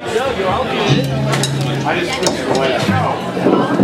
I just switched it away.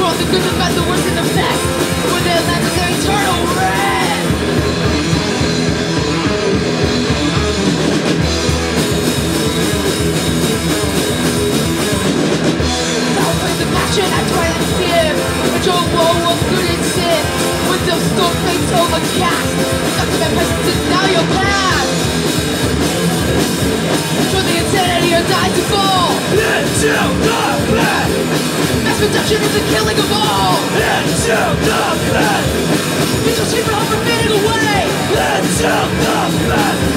All the good, the bad, the worst, and the best When they land in their eternal the passion, I try and fear. Which all woe of good and sin With those stone fates overcast. To my presence is now your past. For the insanity or die to fall. The pit! Mass production is the killing of all Into the pit! Stream for hope fading away Into the pit!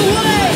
Hope